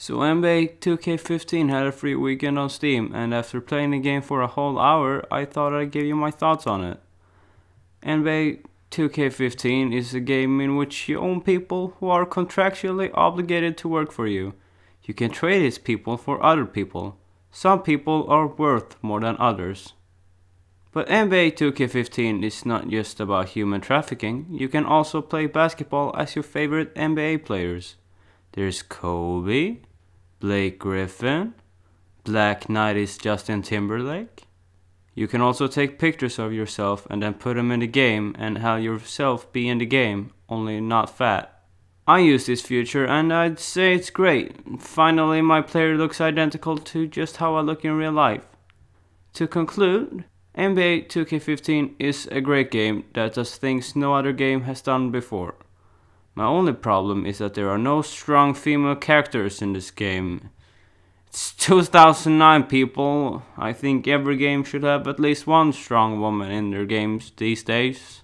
So NBA 2K15 had a free weekend on Steam, and after playing the game for a whole hour, I thought I'd give you my thoughts on it. NBA 2K15 is a game in which you own people who are contractually obligated to work for you. You can trade these people for other people. Some people are worth more than others. But NBA 2K15 is not just about human trafficking, you can also play basketball as your favorite NBA players. There's Kobe, Blake Griffin, Black Knight is Justin Timberlake. You can also take pictures of yourself and then put them in the game and have yourself be in the game, only not fat. I use this feature and I'd say it's great. Finally, my player looks identical to just how I look in real life. To conclude, NBA 2K15 is a great game that does things no other game has done before. My only problem is that there are no strong female characters in this game. It's 2009 people. I think every game should have at least one strong woman in their games these days.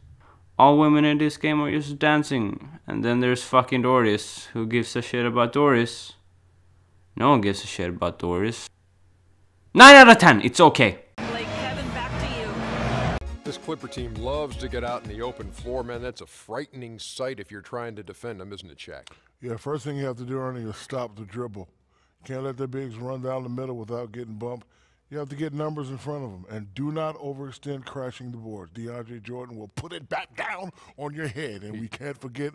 All women in this game are just dancing. And then there's fucking Doris. Who gives a shit about Doris? No one gives a shit about Doris. 9 out of 10, it's okay. This Clipper team loves to get out in the open floor, man. That's a frightening sight if you're trying to defend them, isn't it, Shaq? Yeah, first thing you have to do, Ernie, is stop the dribble. Can't let the bigs run down the middle without getting bumped. You have to get numbers in front of them. And do not overextend crashing the board. DeAndre Jordan will put it back down on your head. And we can't forget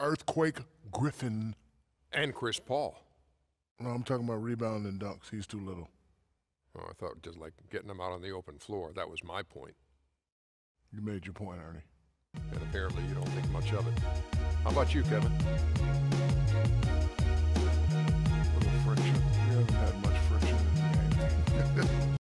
Earthquake Griffin. And Chris Paul. No, I'm talking about rebounding dunks. He's too little. Oh, I thought just like getting them out on the open floor. That was my point. You made your point, Ernie. And apparently you don't think much of it. How about you, Kevin?